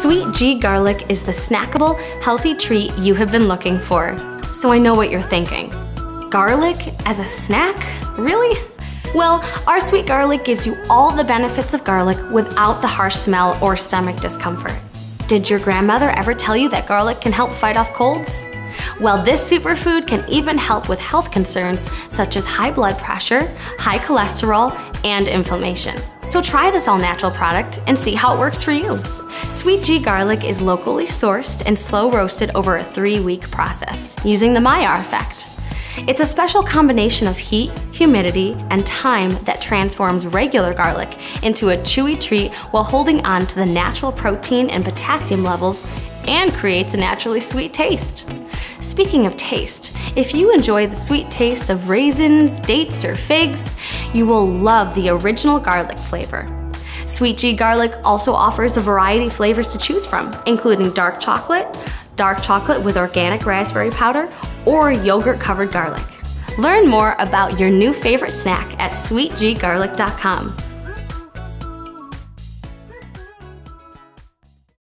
Sweet G garlic is the snackable, healthy treat you have been looking for. So I know what you're thinking. Garlic as a snack? Really? Well, our sweet garlic gives you all the benefits of garlic without the harsh smell or stomach discomfort. Did your grandmother ever tell you that garlic can help fight off colds? Well, this superfood can even help with health concerns such as high blood pressure, high cholesterol, and inflammation. So try this all natural product and see how it works for you. Sweet G garlic is locally sourced and slow roasted over a three week process using the Maillard effect. It's a special combination of heat, humidity, and time that transforms regular garlic into a chewy treat while holding on to the natural protein and potassium levels and creates a naturally sweet taste. Speaking of taste, if you enjoy the sweet taste of raisins, dates, or figs, you will love the original garlic flavor. Sweet G Garlic also offers a variety of flavors to choose from, including dark chocolate, dark chocolate with organic raspberry powder, or yogurt covered garlic. Learn more about your new favorite snack at sweetggarlic.com.